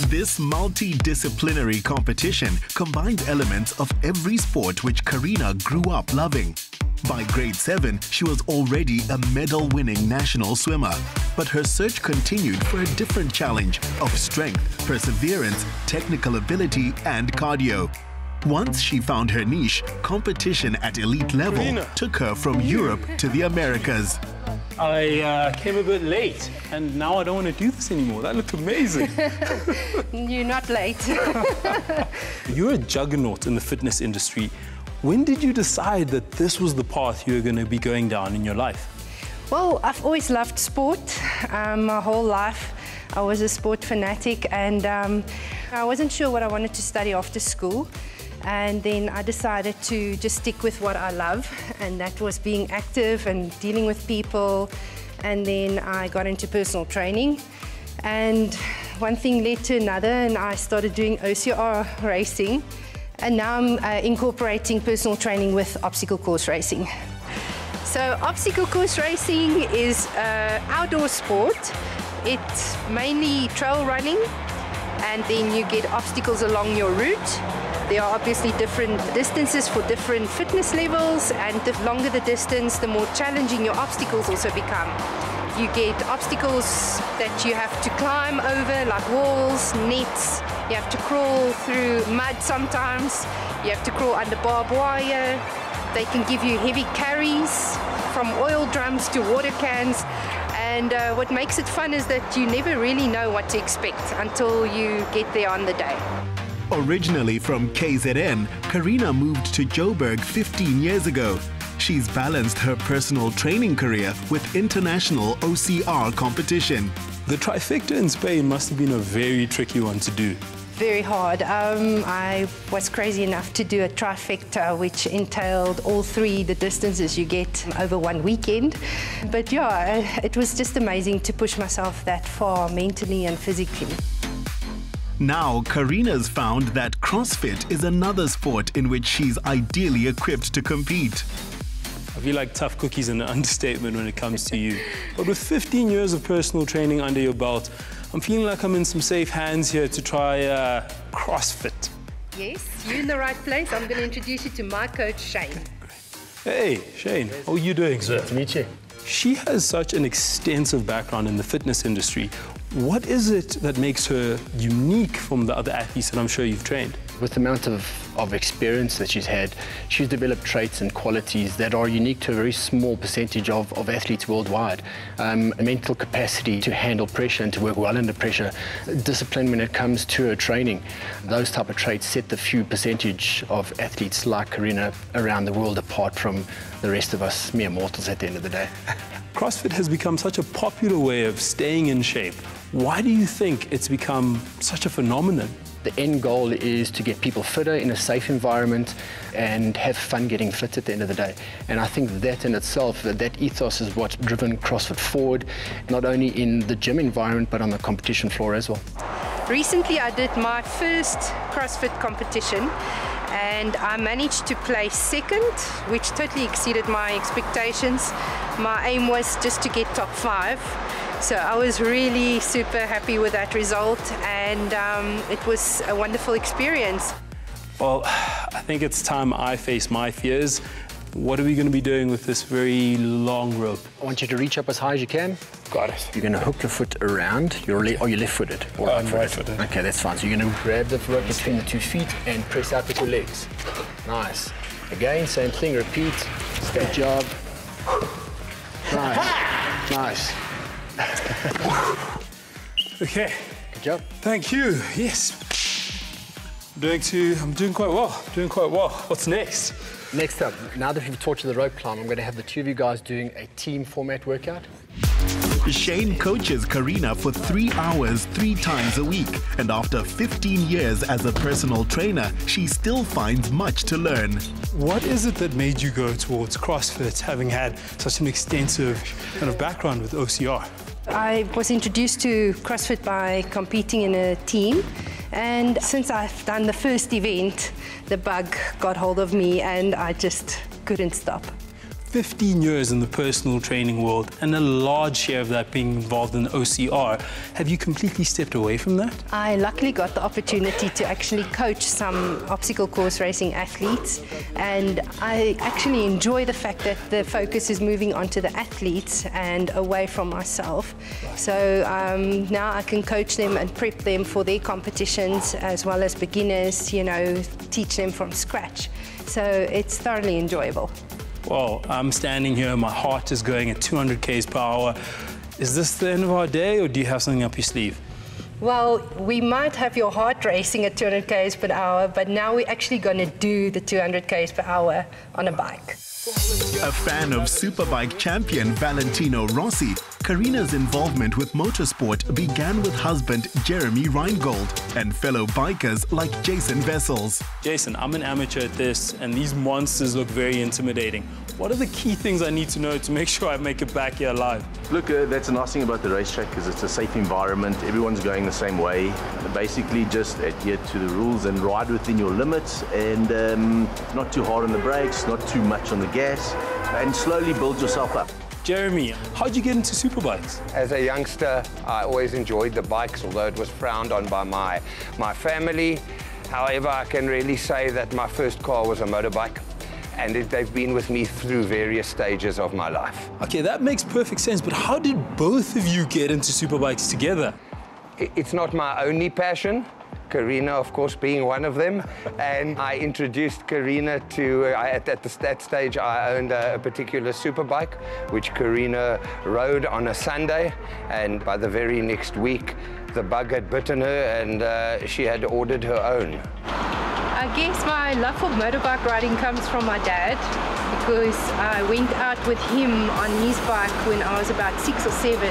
This multidisciplinary competition combined elements of every sport which Carina grew up loving. By grade 7, she was already a medal winning national swimmer. But her search continued for a different challenge of strength, perseverance, technical ability, and cardio. Once she found her niche, competition at elite level Carina. took her from Europe to the Americas. I uh, came a bit late, and now I don't want to do this anymore. That looked amazing. You're not late. You're a juggernaut in the fitness industry. When did you decide that this was the path you were going to be going down in your life? well, I've always loved sport um, my whole life. I was a sport fanatic and um, I wasn't sure what I wanted to study after school. And then I decided to just stick with what I love, and that was being active and dealing with people. And then I got into personal training. And one thing led to another, and I started doing OCR racing. And now I'm uh, incorporating personal training with obstacle course racing. So obstacle course racing is uh, outdoor sport. It's mainly trail running and then you get obstacles along your route. There are obviously different distances for different fitness levels and the longer the distance, the more challenging your obstacles also become. You get obstacles that you have to climb over like walls, nets, you have to crawl through mud sometimes, you have to crawl under barbed wire, they can give you heavy carries from oil drums to water cans. And uh, what makes it fun is that you never really know what to expect until you get there on the day. Originally from KZN, Carina moved to Joburg 15 years ago. She's balanced her personal training career with international OCR competition. The trifecta in Spain must have been a very tricky one to do. Very hard. Um, I was crazy enough to do a trifecta, which entailed all three the distances you get over one weekend. But yeah, it was just amazing to push myself that far mentally and physically. Now, Carina's found that CrossFit is another sport in which she's ideally equipped to compete. I feel like tough cookies an understatement when it comes to you. But with 15 years of personal training under your belt, I'm feeling like I'm in some safe hands here to try uh, CrossFit. Yes, you're in the right place. I'm going to introduce you to my coach, Shane. Hey, Shane, how are you doing? Good to meet you. She has such an extensive background in the fitness industry. What is it that makes her unique from the other athletes that I'm sure you've trained? With the amount of, of experience that she's had, she's developed traits and qualities that are unique to a very small percentage of, of athletes worldwide. Um, mental capacity to handle pressure and to work well under pressure, discipline when it comes to her training. Those type of traits set the few percentage of athletes like Carina around the world apart from the rest of us mere mortals at the end of the day. CrossFit has become such a popular way of staying in shape. Why do you think it's become such a phenomenon? The end goal is to get people fitter in a safe environment and have fun getting fit at the end of the day. And I think that in itself, that, that ethos is what's driven CrossFit forward, not only in the gym environment, but on the competition floor as well. Recently, I did my first CrossFit competition and I managed to place second, which totally exceeded my expectations. My aim was just to get top five. So I was really super happy with that result and um, it was a wonderful experience. Well, I think it's time I face my fears. What are we going to be doing with this very long rope? I want you to reach up as high as you can. Got it. You're going to hook your foot around. Your le- are you left-footed? Or I'm right-footed? right-footed. Okay, that's fine. So you're going to grab the rope between the two feet and press out with your legs. Nice. Again, same thing. Repeat. Good job. Nice. Nice. Okay. Good job. Thank you. Yes. I'm doing too, I'm doing quite well. Doing quite well. What's next? Next up, now that we've taught you the rope climb, I'm going to have the two of you guys doing a team format workout. Shane coaches Carina for three hours, three times a week. And after 15 years as a personal trainer, she still finds much to learn. What is it that made you go towards CrossFit, having had such an extensive kind of background with OCR? I was introduced to CrossFit by competing in a team. And since I've done the first event, the bug got hold of me and I just couldn't stop. 15 years in the personal training world and a large share of that being involved in OCR. Have you completely stepped away from that? I luckily got the opportunity to actually coach some obstacle course racing athletes, and I actually enjoy the fact that the focus is moving onto the athletes and away from myself. So um, now I can coach them and prep them for their competitions as well as beginners, you know, teach them from scratch. So it's thoroughly enjoyable. Well, I'm standing here, my heart is going at 200 k's per hour. Is this the end of our day or do you have something up your sleeve? Well, we might have your heart racing at 200 k's per hour, but now we're actually going to do the 200 k's per hour on a bike. A fan of superbike champion Valentino Rossi, Carina's involvement with motorsport began with husband Jeremy Reingold and fellow bikers like Jason Wessels. Jason, I'm an amateur at this, and these monsters look very intimidating. What are the key things I need to know to make sure I make it back here alive? Look, uh, that's a nice thing about the racetrack because it's a safe environment. Everyone's going the same way. Basically, just adhere to the rules and ride within your limits, and um, not too hard on the brakes, not too much on the gas, and slowly build yourself up. Jeremy, how'd you get into superbikes? As a youngster, I always enjoyed the bikes, although it was frowned on by my, my family. However, I can really say that my first car was a motorbike and it, they've been with me through various stages of my life. Okay, that makes perfect sense, but how did both of you get into superbikes together? It's not my only passion. Carina, of course, being one of them. And I introduced Carina to, uh, at, at the, that stage, I owned a, a, particular superbike, which Carina rode on a Sunday. And by the very next week, the bug had bitten her and uh, she had ordered her own. I guess my love for motorbike riding comes from my dad because I went out with him on his bike when I was about six or seven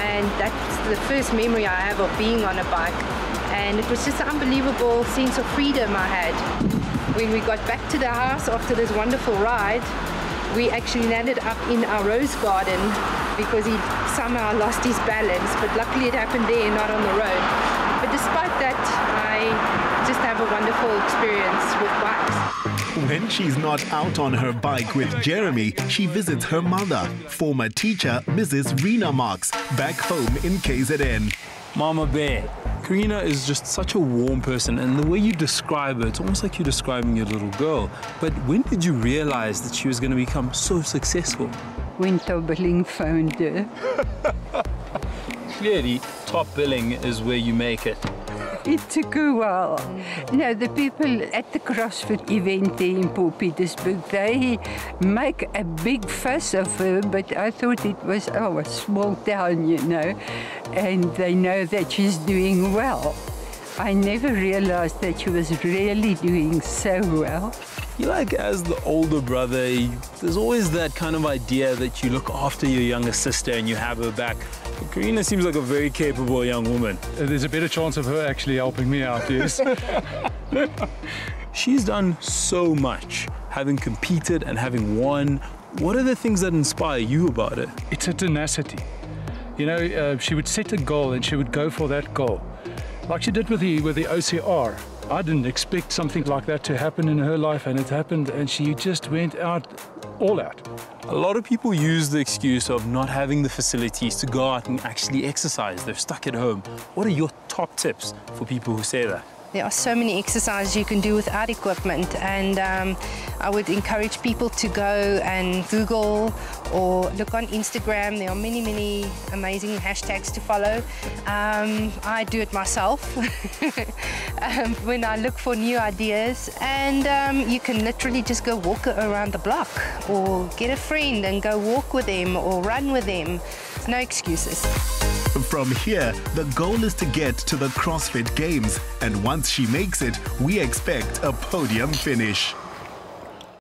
and that's the first memory I have of being on a bike and it was just an unbelievable sense of freedom I had. When we got back to the house after this wonderful ride we actually landed up in our rose garden because he somehow lost his balance but luckily it happened there not on the road. But despite that I just have a wonderful experience with bikes. When she's not out on her bike with Jeremy, she visits her mother, former teacher Mrs. Rena Marx, back home in KZN. Mama Bear, Carina is just such a warm person, and the way you describe her, it's almost like you're describing your little girl. But when did you realize that she was going to become so successful? When top billing found her. Clearly, top billing is where you make it. It took a while. No, the people at the CrossFit event in Port Petersburg, they make a big fuss of her, but I thought it was, oh, a small town, you know, and they know that she's doing well. I never realized that she was really doing so well. You like, as the older brother, there's always that kind of idea that you look after your younger sister and you have her back. But Carina seems like a very capable young woman. There's a better chance of her actually helping me out, yes. She's done so much, having competed and having won. What are the things that inspire you about it? It's a tenacity. You know, uh, she would set a goal and she would go for that goal. Like she did with the, with the OCR. I didn't expect something like that to happen in her life, and it happened, and she just went out all out. A lot of people use the excuse of not having the facilities to go out and actually exercise. They're stuck at home. What are your top tips for people who say that? There are so many exercises you can do without equipment and um, I would encourage people to go and Google or look on Instagram. There are many, many amazing hashtags to follow. Um, I do it myself um, when I look for new ideas and um, you can literally just go walk around the block or get a friend and go walk with them or run with them. No excuses. From here, the goal is to get to the CrossFit Games, and once she makes it, we expect a podium finish.